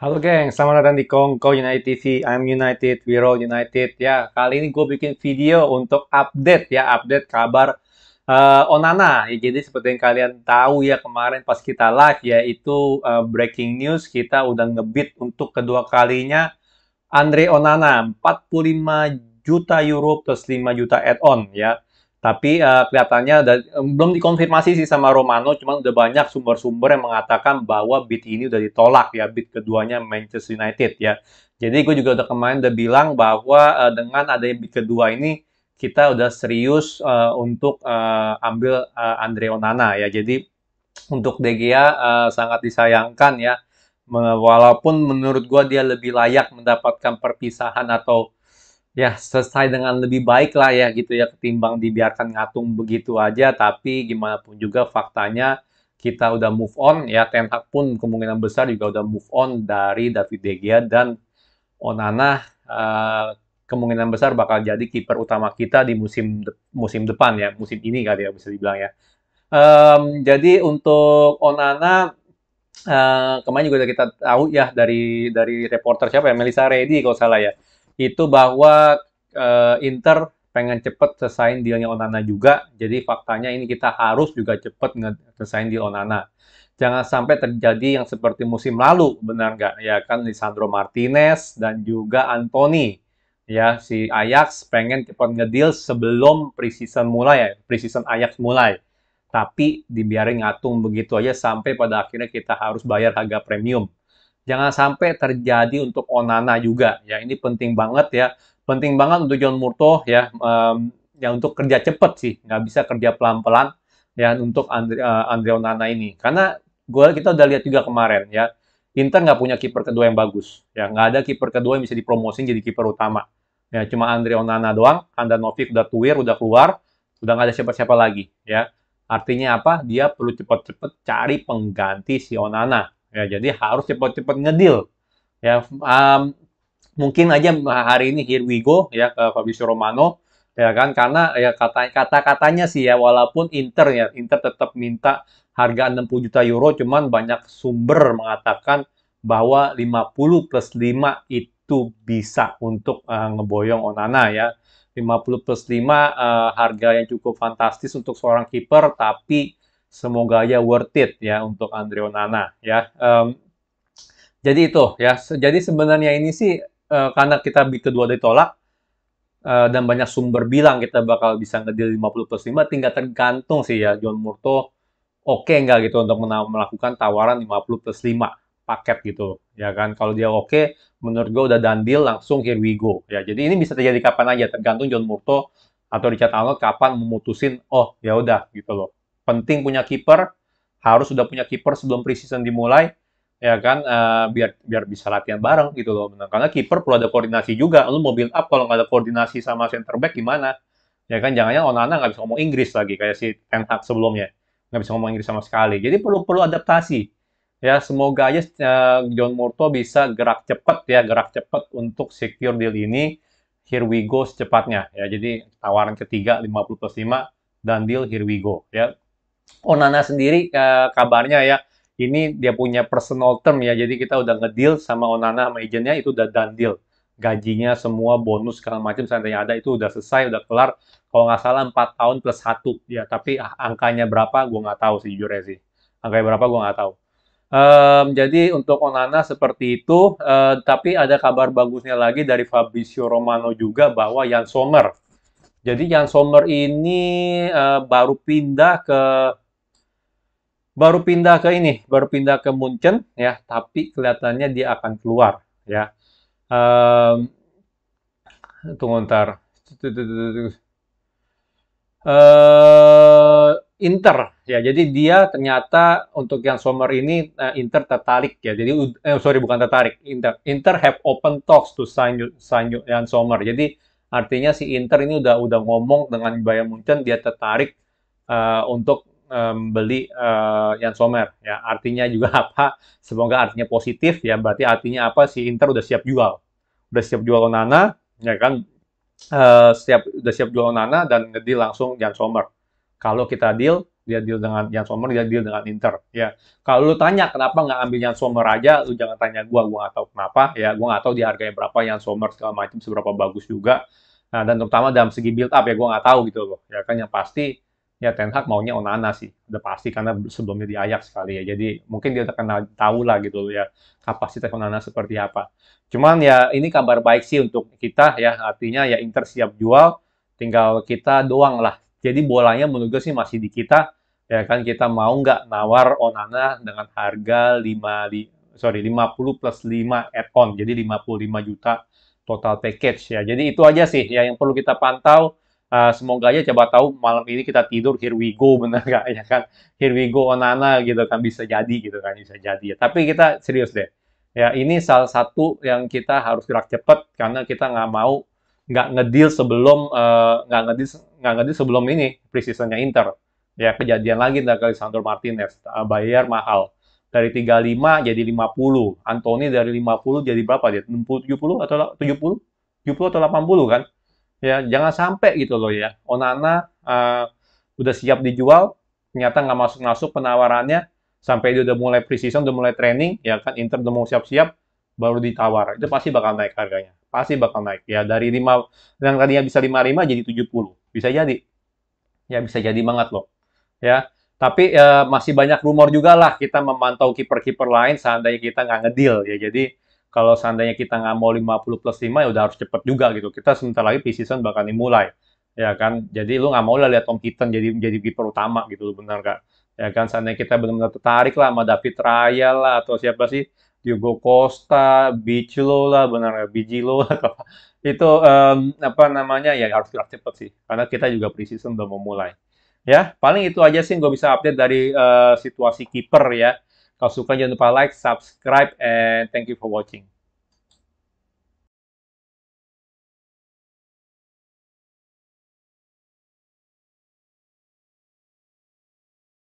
Halo geng, selamat datang di Kongko United TV. I'm United, we're all United. Ya, kali ini gue bikin video untuk update ya, update kabar uh, Onana. Ya, jadi seperti yang kalian tahu ya kemarin pas kita live ya itu uh, breaking news kita udah ngebit untuk kedua kalinya Andre Onana 45 juta euro plus 5 juta add-on ya. Tapi uh, kelihatannya udah, um, belum dikonfirmasi sih sama Romano, cuman udah banyak sumber-sumber yang mengatakan bahwa bid ini udah ditolak ya, bid keduanya Manchester United ya. Jadi gue juga udah kemarin udah bilang bahwa uh, dengan adanya bid kedua ini kita udah serius uh, untuk uh, ambil uh, Andre Onana ya. Jadi untuk De Gea uh, sangat disayangkan ya. Walaupun menurut gue dia lebih layak mendapatkan perpisahan atau ya selesai dengan lebih baik lah ya gitu ya ketimbang dibiarkan ngatung begitu aja. Tapi gimana pun juga faktanya kita udah move on ya. Ten pun kemungkinan besar juga udah move on dari David De Gea dan Onana. Uh, kemungkinan besar bakal jadi kiper utama kita di musim de musim depan ya. Musim ini kali ya bisa dibilang ya. Um, jadi untuk Onana uh, kemarin juga kita tahu ya dari dari reporter siapa ya? Melissa Reddy kalau salah ya itu bahwa uh, Inter pengen cepet selesaiin dealnya Onana juga. Jadi faktanya ini kita harus juga cepet selesaiin deal Onana. Jangan sampai terjadi yang seperti musim lalu, benar nggak? Ya kan Lisandro Martinez dan juga Anthony. Ya, si Ajax pengen cepat ngedeal sebelum preseason mulai ya, preseason Ajax mulai. Tapi dibiarin ngatung begitu aja sampai pada akhirnya kita harus bayar harga premium jangan sampai terjadi untuk Onana juga. Ya ini penting banget ya. Penting banget untuk John Murto ya um, ya untuk kerja cepat sih. Nggak bisa kerja pelan-pelan ya untuk Andre, uh, Andre Onana ini. Karena gue kita udah lihat juga kemarin ya Inter nggak punya kiper kedua yang bagus. Ya nggak ada kiper kedua yang bisa dipromosin jadi kiper utama. Ya cuma Andre Onana doang. Andanovic udah tuir udah keluar. Udah nggak ada siapa-siapa lagi ya. Artinya apa? Dia perlu cepat-cepat cari pengganti si Onana Ya, jadi harus cepat-cepat ngedil. Ya, um, mungkin aja hari ini here we go ya ke Fabrizio Romano ya kan karena ya kata kata-katanya sih ya walaupun Inter ya Inter tetap minta harga 60 juta euro cuman banyak sumber mengatakan bahwa 50 plus 5 itu bisa untuk uh, ngeboyong Onana ya 50 plus 5 uh, harga yang cukup fantastis untuk seorang kiper tapi semoga aja worth it ya untuk Andre Onana ya. Um, jadi itu ya. Jadi sebenarnya ini sih uh, karena kita kedua ditolak uh, dan banyak sumber bilang kita bakal bisa ngedil 50 plus 5 tinggal tergantung sih ya John Murto oke okay nggak gitu untuk melakukan tawaran 50 plus 5 paket gitu ya kan kalau dia oke okay, menurut gue udah done deal langsung here we go ya jadi ini bisa terjadi kapan aja tergantung John Murto atau Richard Arnold kapan memutusin oh ya udah gitu loh penting punya kiper, harus sudah punya kiper sebelum preseason dimulai, ya kan, uh, biar biar bisa latihan bareng gitu loh. Nah, karena kiper perlu ada koordinasi juga. Lu mau build up kalau nggak ada koordinasi sama center back gimana? Ya kan, jangan-jangan Onana nggak bisa ngomong Inggris lagi kayak si Ten sebelumnya, nggak bisa ngomong Inggris sama sekali. Jadi perlu perlu adaptasi. Ya, semoga aja uh, John Murto bisa gerak cepat ya, gerak cepat untuk secure deal ini. Here we go secepatnya ya. Jadi tawaran ketiga 50 plus 5 dan deal here we go ya. Onana sendiri uh, kabarnya ya ini dia punya personal term ya jadi kita udah ngedeal sama Onana sama agentnya itu udah done deal. Gajinya semua bonus segala macam seandainya ada itu udah selesai udah kelar. Kalau nggak salah 4 tahun plus satu. Ya tapi ah, angkanya berapa gue nggak tahu sih jujur sih. Angkanya berapa gue nggak tahu. Um, jadi untuk Onana seperti itu uh, tapi ada kabar bagusnya lagi dari Fabrizio Romano juga bahwa Jan Sommer. Jadi Jan Sommer ini uh, baru pindah ke baru pindah ke ini, baru pindah ke Munchen ya, tapi kelihatannya dia akan keluar ya. Um, tunggu ntar. Uh, Inter ya, jadi dia ternyata untuk yang Sommer ini uh, Inter tertarik ya. Jadi eh, sorry bukan tertarik, Inter Inter have open talks to sign sign Jan Sommer. Jadi artinya si Inter ini udah udah ngomong dengan Bayern Munchen dia tertarik uh, untuk um, beli uh, Jan Sommer ya. Artinya juga apa? Semoga artinya positif ya. Berarti artinya apa? Si Inter udah siap jual. Udah siap jual Onana ya kan? Uh, siap udah siap jual Onana dan ngedeal langsung Jan Sommer. Kalau kita deal dia deal dengan Jan Sommer, dia deal dengan Inter. Ya, kalau lu tanya kenapa nggak ambil Jan Sommer aja, lu jangan tanya gua, gua nggak tahu kenapa. Ya, gua nggak tahu di harganya berapa Jan Sommer segala macam seberapa bagus juga. Nah, dan terutama dalam segi build up ya. Gua nggak tahu gitu loh. Ya kan? Yang pasti ya Ten Hag maunya Onana sih, udah pasti karena sebelumnya di Ajax sekali ya. Jadi mungkin dia udah kenal tahu lah gitu ya kapasitas Onana seperti apa. Cuman ya ini kabar baik sih untuk kita ya, artinya ya Inter siap jual, tinggal kita doang lah jadi bolanya menurut gue sih masih di kita ya kan kita mau nggak nawar Onana dengan harga 5 li, sorry 50 plus 5 add-on jadi 55 juta total package ya. Jadi itu aja sih ya yang perlu kita pantau. Uh, semoga aja coba tahu malam ini kita tidur here we go bener nggak? Ya kan? Here we go Onana gitu kan? Bisa jadi gitu kan? Bisa jadi ya. Tapi kita serius deh. Ya ini salah satu yang kita harus gerak cepat karena kita nggak mau nggak ngedeal sebelum uh, nggak ngedeal nggak ngedeal sebelum ini preseasonnya Inter. Ya kejadian lagi dari Sandro Martinez uh, bayar mahal. Dari 35 jadi 50 Anthony dari 50 jadi berapa dia? 60 70 atau 70 70 atau 80 kan ya jangan sampai gitu loh ya. Onana uh, udah siap dijual ternyata nggak masuk masuk penawarannya. Sampai dia udah mulai preseason udah mulai training ya kan Inter udah mau siap-siap baru ditawar. Itu pasti bakal naik harganya. Pasti bakal naik. Ya dari 5 yang tadinya bisa 55 jadi 70 bisa jadi. Ya bisa jadi banget loh. Ya tapi ya, masih banyak rumor juga lah kita memantau kiper-kiper lain seandainya kita nggak ngedil. Ya jadi kalau seandainya kita nggak mau 50 plus 5 ya udah harus cepet juga gitu. Kita sebentar lagi pre-season bakal dimulai ya kan? Jadi lu nggak mau lah lihat Tom Kitten jadi jadi kiper utama gitu benar gak ya kan? Seandainya kita benar-benar tertarik lah sama David Raya lah atau siapa sih? Diogo Costa, Bicilo lah, benar ya, Bijilo atau itu um, apa namanya? Ya harus gerak cepat sih, karena kita juga preseason udah mau mulai. Ya, paling itu aja sih gue bisa update dari uh, situasi kiper ya. Kalau suka jangan lupa like, subscribe, and thank you for watching.